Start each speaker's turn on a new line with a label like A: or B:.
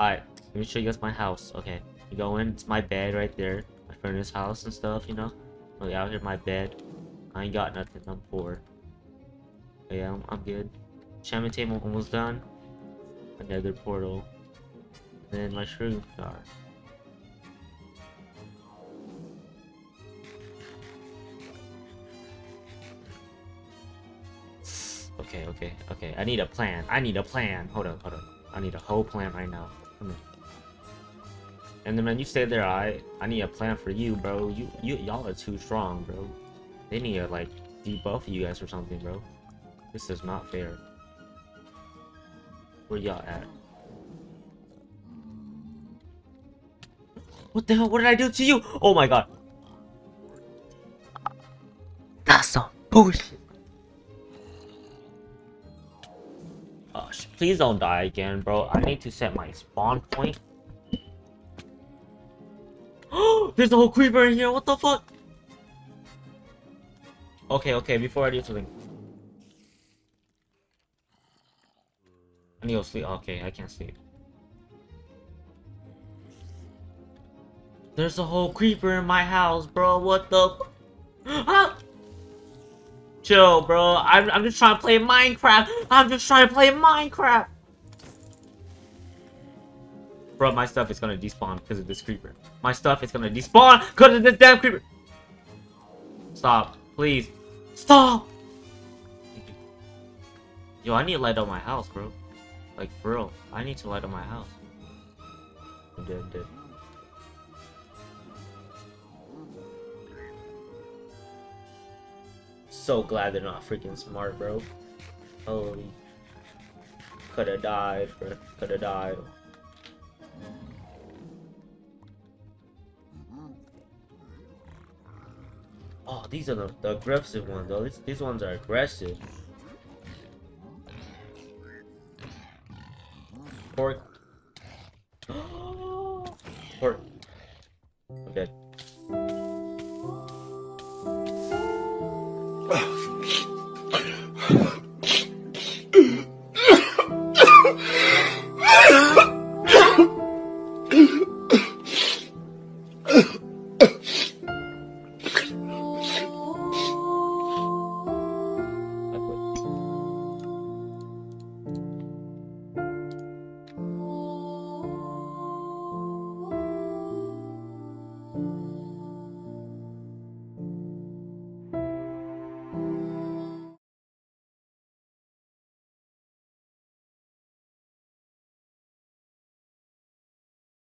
A: Alright, let me show you guys my house. Okay, you go in, it's my bed right there. My furnace house and stuff, you know? Oh, really out here, my bed. I ain't got nothing, I'm poor. But yeah, I'm, I'm good. Shaman table almost done. Another portal. And then my shroom star. Okay, okay, okay. I need a plan. I need a plan. Hold on, hold on. I need a whole plan right now. Come here. And then when you stay there, I I need a plan for you, bro. You you y'all are too strong, bro. They need to like debuff you guys or something, bro. This is not fair. Where y'all at? What the hell? What did I do to you? Oh my god. That's some bullshit. Please don't die again, bro. I need to set my spawn point. There's a whole creeper in here. What the fuck? Okay, okay. Before I do something. I need to sleep. Okay, I can't sleep. There's a whole creeper in my house, bro. What the? ah! Chill, bro. I'm, I'm just trying to play Minecraft. I'm just trying to play Minecraft. Bro, my stuff is gonna despawn because of this creeper. My stuff is gonna despawn because of this damn creeper. Stop. Please. Stop! Yo, I need to light up my house, bro. Like, for real. I need to light up my house. I'm dead, I'm dead. So glad they're not freaking smart, bro. Holy. Coulda died, bro. Coulda died. Oh, these are the, the aggressive ones, though. These, these ones are aggressive. Pork. Pork. I'm dead.